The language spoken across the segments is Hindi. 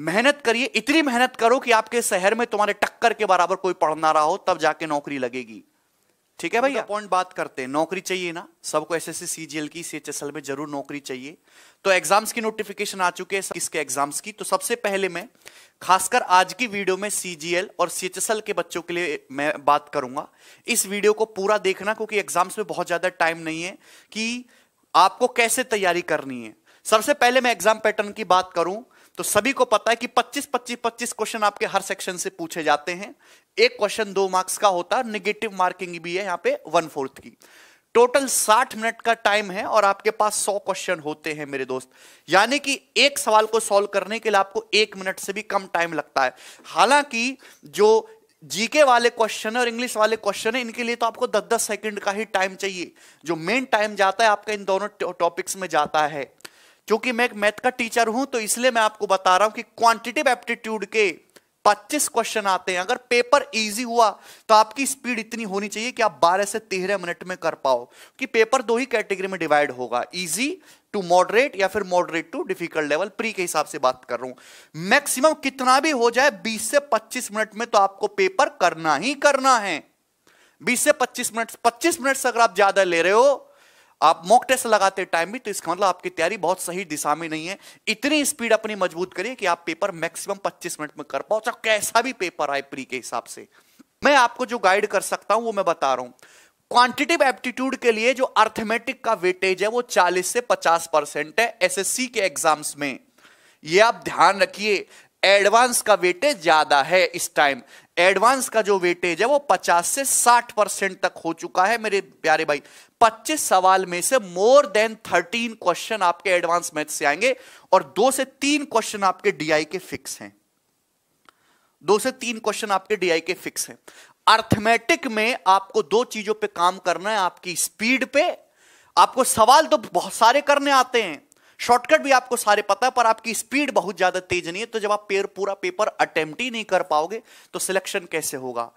मेहनत करिए इतनी मेहनत करो कि आपके शहर में तुम्हारे टक्कर के बराबर कोई पढ़ ना रहा हो तब जाके नौकरी लगेगी। ठीक है भैया? पॉइंट बात करते हैं नौकरी चाहिए ना? सबको एस एस सी सीजीएल की सीएचएसएल में ज़रूर नौकरी चाहिए। तो एग्ज़ाम्स की नोटिफिकेशन आ चुके हैं किसके एग्ज़ाम्स की। तो सबसे पहले मैं खासकर आज की वीडियो में सीजीएल और सीएचएसएल के बच्चों के लिए मैं बात करूँगा। इस वीडियो को पूरा देखना क्योंकि एग्ज़ाम्स में बहुत ज़्यादा टाइम नहीं है कि आपको कैसे तैयारी करनी है। सबसे पहले मैं एग्ज़ाम पैटर्न की बात करूँ तो सभी को पता है कि 25 25 25 क्वेश्चन आपके हर सेक्शन से पूछे जाते हैं। एक क्वेश्चन दो मार्क्स का होता है निगेटिव मार्किंग भी है यहाँ पे वन फोर्थ की। टोटल 60 मिनट का टाइम है और आपके पास 100 क्वेश्चन होते हैं मेरे दोस्त। यानी कि एक सवाल को सॉल्व करने के लिए आपको एक मिनट से भी कम टाइम लगता है। हालाँकि जो जीके वाले क्वेश्चन है और इंग्लिश वाले क्वेश्चन है, इनके लिए तो आपको 10-10 सेकंड का ही टाइम चाहिए। जो मेन टाइम जाता है, आपका इन दोनों टॉपिक्स में जाता है। क्योंकि मैं एक मैथ का टीचर हूँ तो इसलिए मैं आपको बता रहा हूँ कि क्वांटिटिव एप्टीट्यूड के 25 क्वेश्चन आते हैं। अगर पेपर इजी हुआ तो आपकी स्पीड इतनी होनी चाहिए कि आप 12 से 13 मिनट में कर पाओ। कि पेपर दो ही कैटेगरी में डिवाइड होगा इजी टू मॉडरेट या फिर moderate to difficult level pre के हिसाब से बात कर रहा हूँ। मैक्सिमम कितना भी हो जाए 20 से 25 मिनट में तो आपको पेपर करना ही करना है। 20 से 25 मिनट 25 मिनट अगर आप ज़्यादा ले रहे हो आप मॉक टेस्ट लगाते टाइम भी तो इसका मतलब आपकी तैयारी बहुत सही दिशा में नहीं है। इतनी स्पीड अपनी मज़बूत करिए कि आप पेपर मैक्सिमम 25 मिनट में कर पाओ, चाहे कैसा भी पेपर आए प्री के हिसाब से। मैं आपको जो गाइड कर सकता हूँ, वो मैं बता रहा हूँ। क्वांटिटिव एप्टीट्यूड के लिए जो अर्थमेटिक का वेटेज है, वो 40 से 50 परसेंट है एसएससी के एग्ज़ाम्स में। ये आप ध्यान रखिए एडवांस का वेटेज ज़्यादा है इस टाइम एडवांस का जो वेटेज है वो 50 से 60 परसेंट तक हो चुका है मेरे प्यारे भाई। 25 सवाल में से मोर देन 13 क्वेश्चन आपके एडवांस मैथ से आएँगे और दो से तीन क्वेश्चन आपके डीआई के फिक्स हैं। दो से तीन क्वेश्चन आपके डीआई के फिक्स हैं। अर्थमेटिक में आपको दो चीज़ों पे काम करना है, आपकी स्पीड पे। आपको सवाल तो बहुत सारे करने आते हैं। शॉर्टकट भी आपको सारे पता है, पर आपकी स्पीड बहुत ज़्यादा तेज नहीं है। तो जब आप पेर, पूरा पेपर अटेम्प्ट ही नहीं कर पाओगे तो सिलेक्शन कैसे होगा?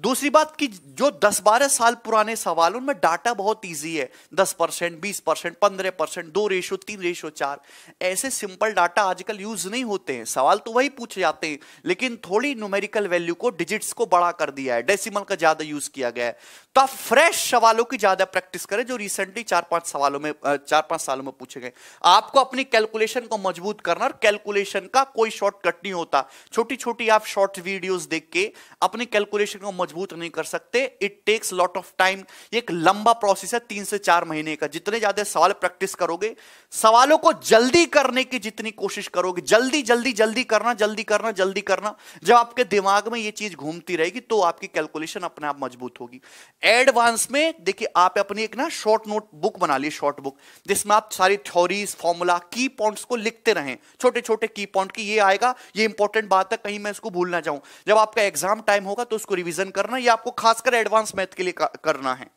दूसरी बात कि जो 10-12 साल पुराने सवाल, उनमें डाटा बहुत इजी है। 10 परसेंट, बीस परसेंट, पंद्रह परसेंट, दो रेशो तीन रेशो चार। ऐसे सिंपल डाटा आजकल यूज़ नहीं होते हैं। सवाल तो वही पूछे जाते हैं, लेकिन थोड़ी न्यूमेरिकल वैल्यू को डिजिट्स को बड़ा कर दिया है। डेसिमल का ज़्यादा यूज़ किया गया है। तो आप फ्रेश सवालों की ज़्यादा प्रैक्टिस करें, जो रिसेंटली चार पाँच सवालों में चार पाँच सालों में पूछे गए। आपको अपनी कैलकुलेशन को मज़बूत करना और कैलकुलेशन का कोई शॉर्टकट नहीं होता। छोटी छोटी आप शॉर्ट वीडियोस देख के अपनी कैलकुलेशन को मज़बूत नहीं कर सकते। It takes lot of time एक लंबा प्रोसेस है, तीन से चार महीने का। जितने ज़्यादा सवाल प्रैक्टिस करोगे, सवालों को जल्दी करने की जितनी कोशिश करोगे, जल्दी जल्दी जल्दी करना जल्दी करना जल्दी करना, जब आपके दिमाग में ये चीज़ घूमती रहेगी तो आपकी कैलकुलेशन अपने आप मज़बूत होगी। एडवांस में, देखिए आप अपनी एक ना शॉर्ट नोट बुक बना ली, शॉर्ट बुक, जिसमें आप सारी थ्योरीज, फॉर्मूला, की पॉइंट्स को लिखते रहें। छोटे छोटे की पॉइंट की ये आएगा, ये इंपॉर्टेंट बात है, कहीं मैं इसको भूलना चाहूँ जब आपका एग्ज़ाम टाइम होगा तो उसको रिवीजन करना, ये आपको खासकर एडवांस मैथ के लिए करना है।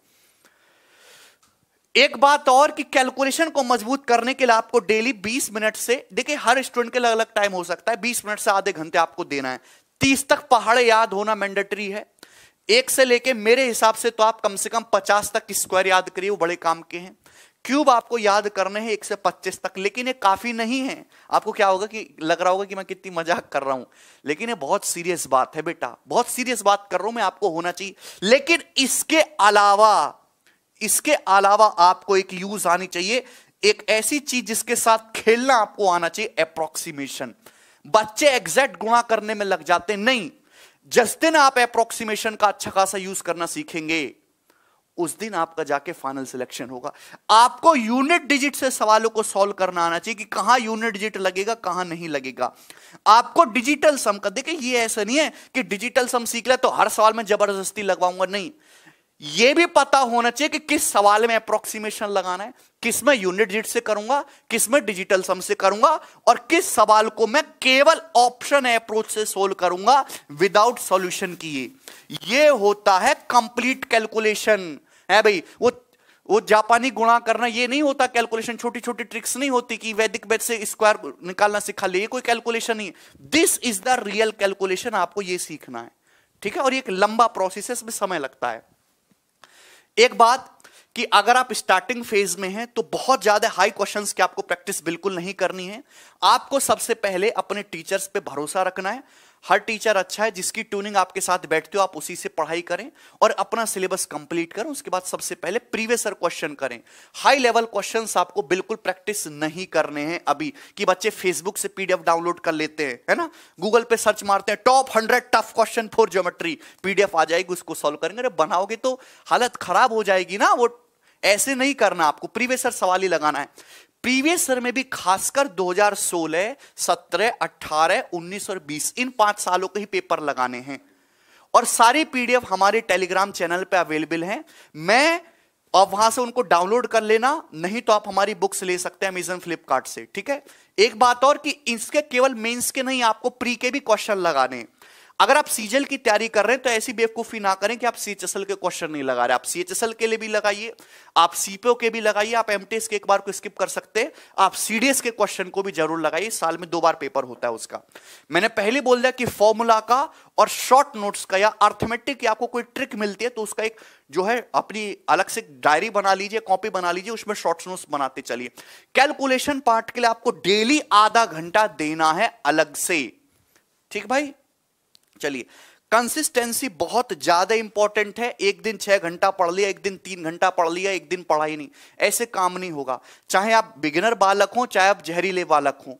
एक बात और कि कैलकुलेशन को मज़बूत करने के लिए आपको डेली 20 मिनट से, देखिए, हर स्टूडेंट के अलग अलग टाइम हो सकता है 20 मिनट से आधे घंटे आपको देना है। 30 तक पहाड़ याद होना मैंडेटरी है। एक से लेके मेरे हिसाब से तो आप कम से कम पचास तक स्क्वायर याद करिए, वो बड़े काम के हैं। क्यूब आपको याद करने हैं एक से पच्चीस तक, लेकिन ये काफ़ी नहीं है। आपको क्या होगा कि, लग रहा होगा कि मैं कितनी मज़ाक कर रहा हूँ। लेकिन ये बहुत सीरियस बात है बेटा। बहुत सीरियस बात कर रहा हूँ मैं, आपको होना चाहिए। लेकिन इसके अलावा इसके अलावा आपको एक यूज़ आनी चाहिए। एक ऐसी चीज़ जिसके साथ खेलना आपको आना चाहिए अप्रोक्सीमेशन बच्चे एग्जैक्ट गुणा करने में लग जाते नहीं जिस दिन आप अप्रोक्सीमेशन का अच्छा खासा यूज़ करना सीखेंगे, उस दिन आपका जाके फाइनल सिलेक्शन होगा। आपको यूनिट डिजिट से सवालों को सॉल्व करना आना चाहिए कि कहाँ यूनिट डिजिट लगेगा, कहाँ नहीं लगेगा। आपको डिजिटल सम का, देखिए, ये ऐसा नहीं है कि डिजिटल सम सीख ले तो हर सवाल में ज़बरदस्ती लगवाऊँगा, नहीं। यह भी पता होना चाहिए कि किस सवाल में अप्रोक्सीमेशन लगाना है, किसमें यूनिट डिजिट से करूँगा, किसमें डिजिटल सम से करूँगा, और किस सवाल को मैं केवल ऑप्शन अप्रोच से सोल्व करूँगा विदाउट सॉल्यूशन किए यह होता है कंप्लीट कैलकुलेशन है भाई, वो वो जापानी गुणा करना ये नहीं होता कैलकुलेशन छोटी छोटी ट्रिक्स नहीं होती कि वैदिक वेद से स्क्वायर निकालना सिखा ले कोई कैलकुलेशन नहीं। This is the real calculation आपको ये सीखना है। ठीक है? और ये एक लंबा प्रोसेस है इसमें समय लगता है। एक बात कि अगर आप स्टार्टिंग फ़ेज़ में हैं तो बहुत ज़्यादा हाई क्वेश्चंस की आपको प्रैक्टिस बिल्कुल नहीं करनी है। आपको सबसे पहले अपने टीचर्स पे भरोसा रखना है। हर टीचर अच्छा है, जिसकी ट्यूनिंग आपके साथ बैठते हो, आप उसी से पढ़ाई करें और अपना सिलेबस कंप्लीट करें। उसके बाद सबसे पहले प्रीवियस क्वेश्चन करें। हाई लेवल क्वेश्चन आपको बिल्कुल प्रैक्टिस नहीं करने हैं अभी, कि बच्चे फेसबुक से पीडीएफ डाउनलोड कर लेते हैं, है ना? गूगल पे सर्च मारते हैं, top hundred tough question for geometry. PDF आ जाएगी, उसको सॉल्व करेंगे। अरे, बनाओगे तो हालत खराब हो जाएगी ना, वो ऐसे नहीं करना आपको प्रीवियस सवाल ही लगाना है। प्रीवियस ईयर में भी खासकर 2016, 17, 18, 19 और 20 इन पाँच सालों के ही पेपर लगाने हैं। और सारी पीडीएफ हमारे टेलीग्राम चैनल पे अवेलेबल हैं। मैं अब वहाँ से उनको डाउनलोड कर लेना नहीं तो आप हमारी बुक्स ले सकते हैं अमेजन फ्लिपकार्ट से ठीक है? एक बात और कि इसके केवल मेंस के नहीं आपको प्री के भी क्वेश्चन लगाने हैं। अगर आप सीजल की तैयारी कर रहे हैं तो ऐसी बेवकूफ़ी ना करें कि आप सीएचएसएल के क्वेश्चन नहीं लगा रहे। आप सीएचएसएल के लिए भी लगाइए, आप सीपीओ के भी लगाइए, आप एमटीएस के एक बार को स्किप कर सकते हैं। आप सीडीएस के क्वेश्चन को भी ज़रूर लगाइए, साल में दो बार पेपर होता है उसका। मैंने पहले बोल दिया कि फॉर्मूला का और शॉर्ट नोट्स का या अर्थमेटिक आपको कोई ट्रिक मिलती है तो उसका एक जो है, अपनी अलग से डायरी बना लीजिए कॉपी बना लीजिए, उसमें शॉर्ट नोट्स बनाते चलिए। कैलकुलेशन पार्ट के लिए आपको डेली आधा घंटा देना है अलग से। ठीक भाई? चलिए। कंसिस्टेंसी बहुत ज़्यादा इंपॉर्टेंट है। एक दिन छह घंटा पढ़ लिया, एक दिन तीन घंटा पढ़ लिया, एक दिन पढ़ाई नहीं। ऐसे काम नहीं होगा। चाहे आप बिगिनर बालक हो, चाहे आप जहरीले बालक हो।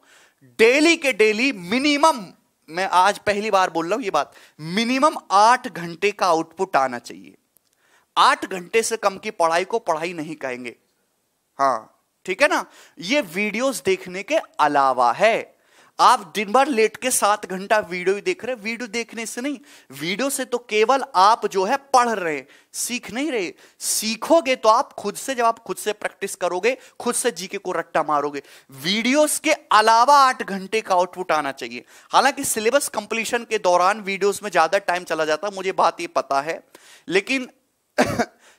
डेली के डेली मिनिमम मैं आज पहली बार बोल रहा हूँ ये बात मिनिमम आठ घंटे का आउटपुट आना चाहिए। आठ घंटे से कम की पढ़ाई को पढ़ाई नहीं कहेंगे। हाँ ठीक है ना? ये वीडियोस देखने के अलावा है। आप दिन भर लेट के सात घंटा वीडियो ही देख रहे वीडियो देखने से नहीं, वीडियो से तो केवल आप जो है पढ़ रहे सीख नहीं रहे। सीखोगे तो आप खुद से, जब आप खुद से प्रैक्टिस करोगे, खुद से जीके को रट्टा मारोगे। वीडियोस के अलावा आठ घंटे का आउटपुट आना चाहिए। हालाँकि सिलेबस कंप्लीशन के दौरान वीडियोस में ज़्यादा टाइम चला जाता, मुझे बात ये पता है। लेकिन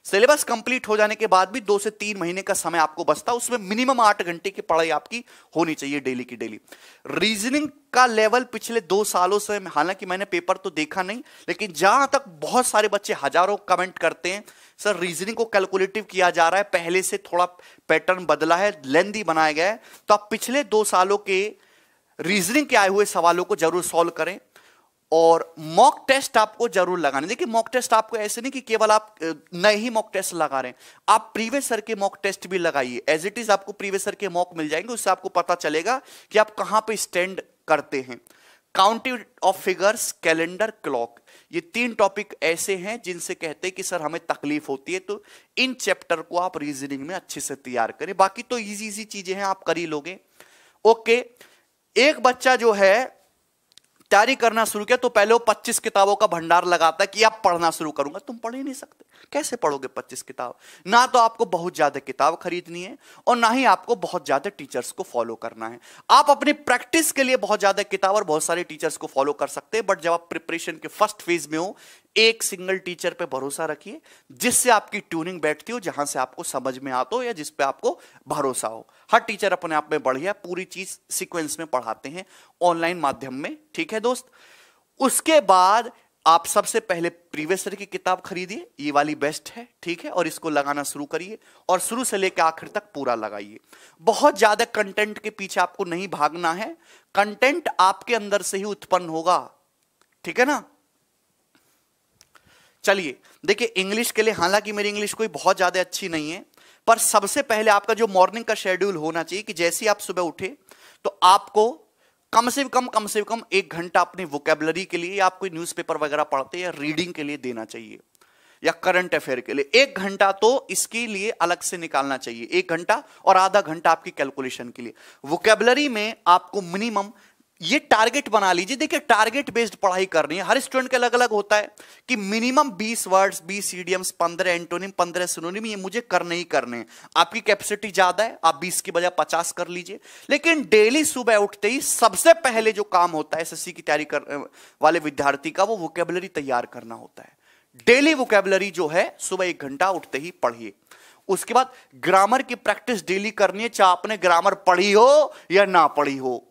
सिलेबस कंप्लीट हो जाने के बाद भी दो से तीन महीने का समय आपको बचता उसमें मिनिमम आठ घंटे की पढ़ाई आपकी होनी चाहिए डेली की डेली। रीजनिंग का लेवल पिछले दो सालों से हालाँकि मैंने पेपर तो देखा नहीं, लेकिन जहाँ तक बहुत सारे बच्चे हज़ारों कमेंट करते हैं, सर रीजनिंग को कैलकुलेटिव किया जा रहा है, पहले से थोड़ा पैटर्न बदला है, लेंदी बनाया गया है तो आप पिछले दो सालों के रीजनिंग के आए हुए सवालों को ज़रूर सॉल्व करें। और मॉक टेस्ट आपको ज़रूर लगाने। देखिए मॉक टेस्ट आपको ऐसे नहीं कि केवल आप नए ही मॉक टेस्ट लगा रहे हैं। आप प्रीवियस सर के मॉक टेस्ट भी लगाइए। एज इट इज़ आपको प्रीवियस सर के मॉक मिल जाएँगे। उससे आपको पता चलेगा कि आप कहाँ पे स्टैंड करते हैं। Counting of figures calendar clock ये तीन टॉपिक ऐसे हैं जिनसे कहते हैं कि, सर, हमें तकलीफ़ होती है। तो इन चैप्टर को आप रीजनिंग में अच्छे से तैयार करें। बाकी तो इजी इजी चीज़ें हैं, आप कर ही लोगे। ओके एक बच्चा जो है तैयारी करना शुरू किया तो पहले वो 25 किताबों का भंडार लगाता है कि आप पढ़ना शुरू करूँगा। तुम पढ़ ही नहीं सकते। कैसे पढ़ोगे 25 किताब? ना तो आपको बहुत ज़्यादा किताब खरीदनी है और ना ही आपको बहुत ज़्यादा टीचर्स को फॉलो करना है। आप अपनी प्रैक्टिस के लिए बहुत ज़्यादा किताब और बहुत सारे टीचर्स को फॉलो कर सकते हैं बट जब आप प्रिपरेशन के फ़र्स्ट फ़ेज़ में हो एक सिंगल टीचर पे भरोसा रखिए, जिससे आपकी ट्यूनिंग बैठती हो, जहाँ से आपको समझ में आता हो या जिस पे आपको भरोसा हो। हर टीचर अपने आप में बढ़िया पूरी चीज़ सीक्वेंस में पढ़ाते हैं ऑनलाइन माध्यम में, ठीक है दोस्त? उसके बाद आप सबसे पहले प्रीवियस की किताब खरीदिए, ये वाली बेस्ट है, ठीक है? और इसको लगाना शुरू करिए, और शुरू से लेकर आखिर तक पूरा लगाइए। बहुत ज़्यादा कंटेंट के पीछे आपको नहीं भागना है कंटेंट आपके अंदर से ही उत्पन्न होगा, ठीक है ना? चलिए, देखिए इंग्लिश के लिए, हालाँकि मेरी इंग्लिश कोई बहुत ज़्यादा अच्छी नहीं है, पर सबसे पहले आपका जो मॉर्निंग का शेड्यूल होना चाहिए कि जैसे ही आप सुबह उठे तो आपको कम से कम कम से कम एक घंटा अपनी वोकेबलरी के लिए या आप कोई न्यूज़पेपर वगैरह पढ़ते या रीडिंग के लिए देना चाहिए, या करंट अफेयर के लिए। एक घंटा तो इसके लिए अलग से निकालना चाहिए। एक घंटा और आधा घंटा आपकी कैलकुलेशन के लिए। वोकेबलरी में आपको मिनिमम ये टारगेट बना लीजिए। देखिए टारगेट बेस्ड पढ़ाई करनी है। हर स्टूडेंट के अलग अलग होता है कि minimum 20 words 20 idioms 15 antonym 15 synonym ये मुझे करने ही करने हैं। आपकी कैपेसिटी ज़्यादा है, आप 20 की बजाय 50 कर लीजिए। लेकिन डेली सुबह उठते ही सबसे पहले जो काम होता है एसएससी की तैयारी कर वाले विद्यार्थी का, वो वोकेबलरी तैयार करना होता है। डेली वोकेबलरी जो है, सुबह एक घंटा उठते ही पढ़िए। उसके बाद ग्रामर की प्रैक्टिस डेली करनी है, चाहे आपने ग्रामर पढ़ी हो या ना पढ़ी हो।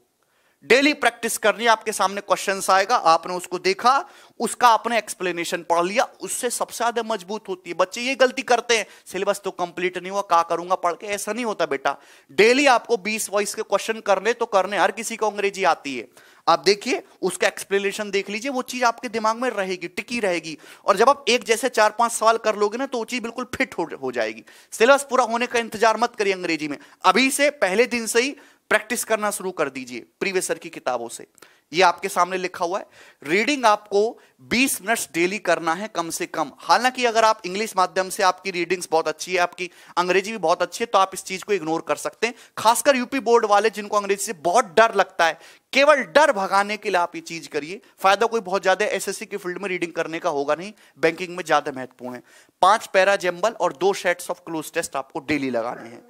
डेली प्रैक्टिस करनी आपके सामने क्वेश्चन आएगा आपने उसको देखा उसका आपने एक्सप्लेनेशन पढ़ लिया उससे सबसे ज़्यादा मज़बूत होती है। बच्चे ये गलती करते हैं सिलेबस तो कंप्लीट नहीं हुआ का करूँगा पढ़ के? ऐसा नहीं होता बेटा। डेली आपको 20 वॉइस के क्वेश्चन करने तो करने हर किसी को अंग्रेज़ी आती है। आप देखिए उसका एक्सप्लेनेशन देख लीजिए वो चीज़ आपके दिमाग में रहेगी टिकी रहेगी। और जब आप एक जैसे चार पाँच सवाल कर लोगे ना तो वो चीज़ बिल्कुल फिट हो, हो जाएगी। सिलेबस पूरा होने का इंतज़ार मत करिए अंग्रेज़ी में। अभी से पहले दिन से ही प्रैक्टिस करना शुरू कर दीजिए प्रीवियसर की किताबों से। ये आपके सामने लिखा हुआ है। रीडिंग आपको 20 मिनट्स डेली करना है कम से कम। हालाँकि अगर आप इंग्लिश माध्यम से आपकी रीडिंग्स बहुत अच्छी है, आपकी अंग्रेज़ी भी बहुत अच्छी है तो आप इस चीज़ को इग्नोर कर सकते हैं। खासकर यूपी बोर्ड वाले जिनको अंग्रेज़ी से बहुत डर लगता है, केवल डर भगाने के लिए आप ये चीज़ करिए। फ़ायदा कोई बहुत ज़्यादा एसएससी की फ़ील्ड में रीडिंग करने का होगा नहीं, बैंकिंग में ज़्यादा महत्वपूर्ण है। पाँच पैरा जेम्बल और दो सेट्स ऑफ़ क्लोज टेस्ट आपको डेली लगाने हैं।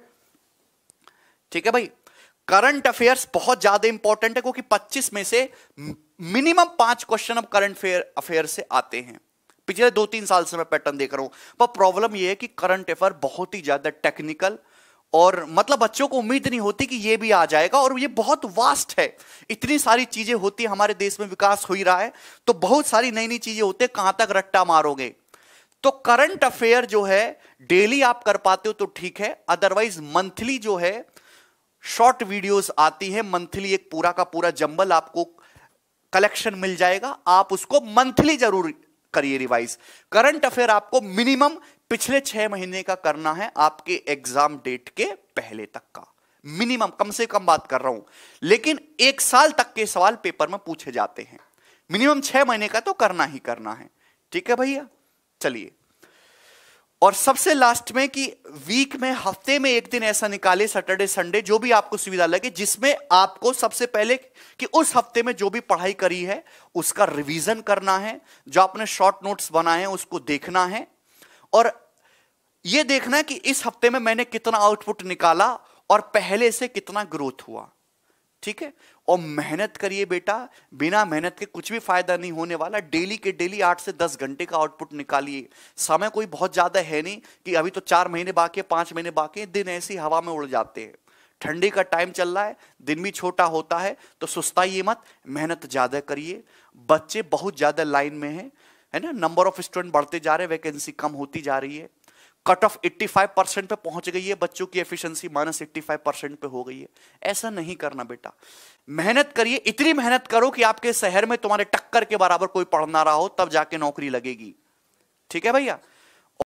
ठीक है भाई? करंट अफेयर्स बहुत ज़्यादा इंपॉर्टेंट है, क्योंकि 25 में से मिनिमम पाँच क्वेश्चन अब करंट अफेयर से आते हैं। पिछले दो तीन साल से मैं पैटर्न देख रहा हूँ। पर प्रॉब्लम यह है कि करंट अफेयर बहुत ही ज़्यादा टेक्निकल और मतलब बच्चों को उम्मीद नहीं होती कि ये भी आ जाएगा और ये बहुत वास्ट है। इतनी सारी चीज़ें होती है, हमारे देश में विकास हो ही रहा है तो बहुत सारी नई नई चीज़ें होती है, कहाँ तक रट्टा मारोगे? तो करंट अफेयर जो है डेली आप कर पाते हो तो ठीक है अदरवाइज़ मंथली जो है शॉर्ट वीडियोस आती है मंथली एक पूरा का पूरा जंबल आपको कलेक्शन मिल जाएगा। आप उसको मंथली ज़रूर करिए रिवाइज करंट अफेयर आपको मिनिमम पिछले छह महीने का करना है आपके एग्ज़ाम डेट के पहले तक का। मिनिमम कम से कम बात कर रहा हूँ। लेकिन एक साल तक के सवाल पेपर में पूछे जाते हैं। मिनिमम छह महीने का तो करना ही करना है। ठीक है भैया? चलिए। और सबसे लास्ट में कि वीक में, हफ़्ते में एक दिन ऐसा निकाले सैटरडे संडे जो भी आपको सुविधा लगे, जिसमें आपको सबसे पहले कि उस हफ़्ते में जो भी पढ़ाई करी है, उसका रिवीजन करना है, जो आपने शॉर्ट नोट्स बनाए हैं, उसको देखना है। और यह देखना है कि इस हफ़्ते में मैंने कितना आउटपुट निकाला और पहले से कितना ग्रोथ हुआ। ठीक है? और मेहनत करिए बेटा, बिना मेहनत के कुछ भी फ़ायदा नहीं होने वाला। डेली के डेली आठ से दस घंटे का आउटपुट निकालिए। समय कोई बहुत ज़्यादा है नहीं कि अभी तो चार महीने बाकी है, पाँच महीने बाकी है, दिन ऐसी हवा में उड़ जाते हैं। ठंडी का टाइम चल रहा है, दिन भी छोटा होता है तो सुस्ताइए मत, मेहनत ज़्यादा करिए। बच्चे बहुत ज़्यादा लाइन में है है ना? नंबर ऑफ़ स्टूडेंट बढ़ते जा रहे हैं वैकेंसी कम होती जा रही है। कट ऑफ़ 85 परसेंट पे पहुँच गई है, बच्चों की एफिशिएंसी माइनस एट्टी परसेंट पे हो गई है। ऐसा नहीं करना बेटा। मेहनत करिए, इतनी मेहनत करो कि आपके शहर में तुम्हारे टक्कर के बराबर कोई पढ़ना रहा हो, तब जाके नौकरी लगेगी। ठीक है भैया?